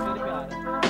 Obrigado.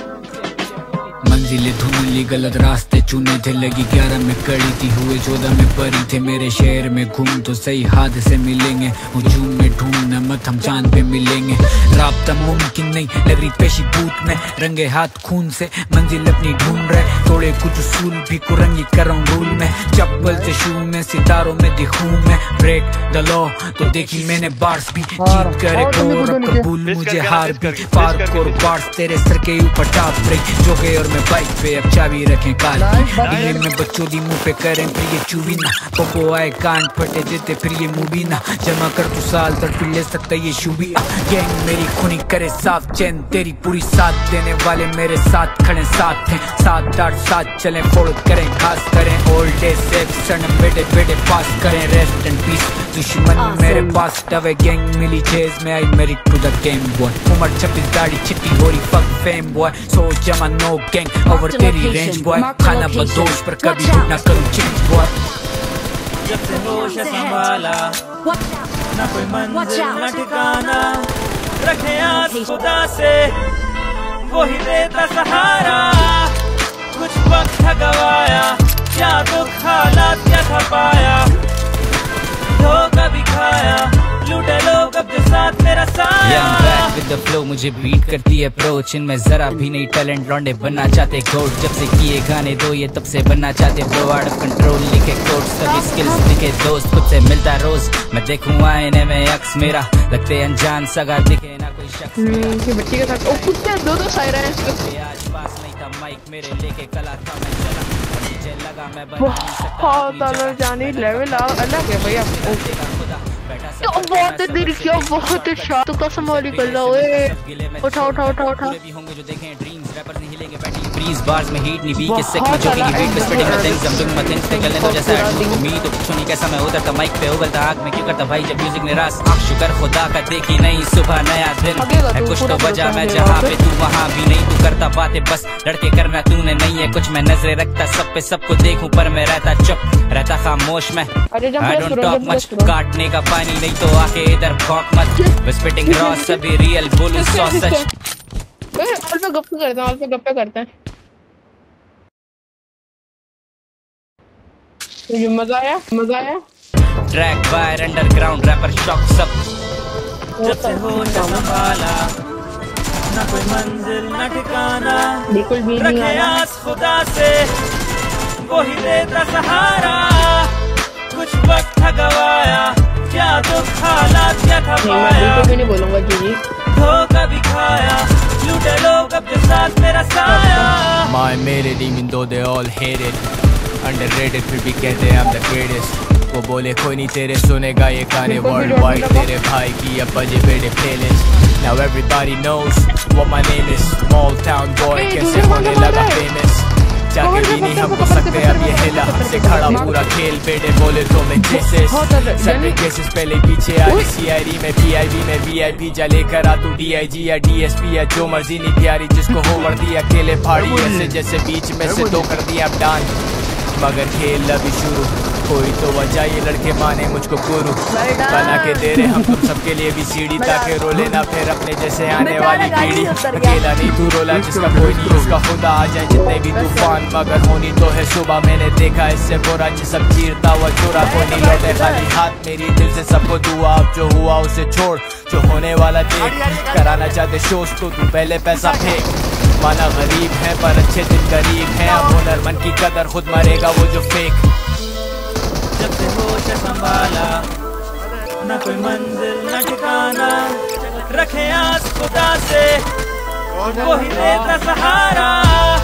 मंजिलें धुंधली गलत रास्ते चुने थे लगी ग्यारह में कड़ी थी हुए चौदह में परी थे। मेरे शहर में घूम तो सही हाथ से मिलेंगे। हजूम में ढूंढ मत हम चाँद पे मिलेंगे। राबता मुमकिन नहीं लग रही पेशी बूत में रंगे हाथ खून से। मंजिल अपनी ढूंढ रहे थोड़े कुछ उसूल भी कुरंगी कर रूल में। चप्पल से शू में सितारों में दिखूं में। ब्रेक द लॉ तो देखी मैंने बार्स भी। जीत करे कबूल मुझे हार भी। पार्क और बार्स तेरे सर के ऊपर टाप रही जो गए और मैं बाइक पे अब चाबी रखें कार दिल्ली में बच्चों दी मुँह पे करें फिर ये चूबी ना। पप्पो आए कांड फटे देते फिर ये मूवी ना। जमा कर तू साल तक फिर ले सकता ये शूबी। गैंग मेरी खूनी करे साफ़ चैन तेरी पूरी साथ देने वाले मेरे साथ खड़े साथ हैं। सात आठ साथ चले फोड़ करें खास करें। ओल्ड डे सेफ़ सन बेटे बेटे पास करें रेस्ट एंड पीस दुश्मन मेरे पास टवे गैंग मिली चेज में आई मेरी टू द गेम बॉय उम्र छब्बीस दाढ़ी चिट्टी हो रही फक फेम बॉय सोच जमा नो गैंग ओवर तेरी रेंज बॉय खाना बदोश पर कभी ना करूँ चिट बॉय जब से होश संभाला ना कोई मंजिल न ठिकाना रखे आस खुदा से वही देता सहारा कुछ वक्त गवाया क्या दुख हालात क्या खपाया धोखा द फ्लो मुझे बीट करती है अप्रोच इनमें जरा भी नहीं टैलेंट लौंडे बनना चाहते कोड जब से किए गाने दो ये तब से बनना चाहते ब्रो आउट ऑफ़ कंट्रोल लिखे कोड सभी स्किल्स लिखे दोस्त खुद से मिलता रोज। मैं देखूँ आईने में अक्स मेरा। लगते अनजान सगा दिखे ना कोई शख्स मेरा। हम्म, कि साथ। ओ कुत्ते दो दो साइड हैं इसके। आज पास नहीं था माइक मेरे लेके कला था मैं चला। नीचे लगा मैं बना नहीं सकता बहुत अलग। जानी लेवल अलग है भैया। खुदा, तो सफ़र बहुत देर किया बहुत अच्छा तो कसम वाली कर रहा है उठा उठा उठा उठा। होंगे जो देखें रैपर्स नहीं हिलेंगे ब्रीज बार्स में हीट नहीं वी के सेक में की वेट पे है। थिंग्स doing my things पे गले तो जैसा उम्मीद तो कुछ नहीं कैसा मैं उधर था माइक पे उगलता आग में क्यों करता भाई? जब म्यूज़िक आँख शुक्र खुदा का देखी नहीं सुबह नया दिन। है तू कुछ तो वजह मैं जहाँ पे। तू वहाँ भी नहीं तू करता बातें बस लड़के करना तूने नहीं है कुछ मैं नजरे रखता सब पे सबको देखूँ पर मैं रहता चुप रहता खामोश मैं। आई much प्रेस करो काटने का पानी नहीं तो आके इधर भौंक मत। स्पिटिंग रॉ सभी रियल बोलूँ सौ सच। ऑल पे गप्पे करते हैं ऑल पे गप्पे करते हैं। तो ये मज़ा आया मज़ा आया। Track by underground rapper shock सब जब से होश संभाला ना कोई मंजिल न ठिकाना। बिल्कुल भी नहीं आया। खुदा से वही देता सहारा। कुछ वक्त गवाया क्या दुख हालात क्या था नहीं मैं बिल्कुल भी नहीं बोलूँगा जी जी। धोखा भी खाया लूटे लोग जो साथ मेरा साया My made it even though they all hate it Underrated फिर भी कहते हैं I'm the greatest वो बोले कोई नहीं तेरे सुनेगा ये गाने वर्ल्ड वाइड तेरे भाई की अब बजे बेटे playlist Now everybody knows what my name is Small town boy कैसे होने लगा famous जाके भी नहीं हम हमको सकते अब ये हिला हमसे खड़ा पूरा खेल बेटे बोले तो मैं केसेस सभी केसेस पहले पीछे आ सीआईडी में पीआईबी में वीआईपी जा लेकर आ तू डीआईजी या डीएसपी या जो मर्ज़ी नहीं प्यारी जिसको हो वर्दी अकेले फाड़ी ऐसे जैसे बीच में से दो कर दिया अब डांस मगर खेल अभी शुरू। कोई तो वजह ये लड़के माने मुझको गुरु। बना के दे रहे हम तुम सबके लिए भी सीढ़ी ताकि रोले ना फिर अपने जैसे आने वाली पीढ़ी। अकेला नहीं तू रोला जिसका कोई नहीं उसका खुदा आ जाए जितने भी तूफ़ान मगर होनी तो है सुबह। मैंने देखा इससे बुरा जी सब चीरता हुआ चोरा कोई नहीं लौटे खाली हाथ। मेरी दिल से सबको दुआ अब जो हुआ उसे छोड़ जो होने वाला देख। कराना चाहते शोज़ तो तू पहले पैसा फेंक। माना गरीब है पर अच्छे दिन गरीब है। अब हुनरमंद की कदर खुद मरेगा वो जो फेक। जब से होश संभाला। न कोई मंजिल, न ठिकाना। रखे आस खुदा से वही देता सहारा।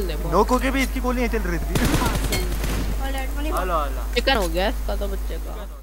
खोल दे नोको के भी इसकी गोली नहीं चल रही थी। चिकन हो गया इसका तो बच्चे का।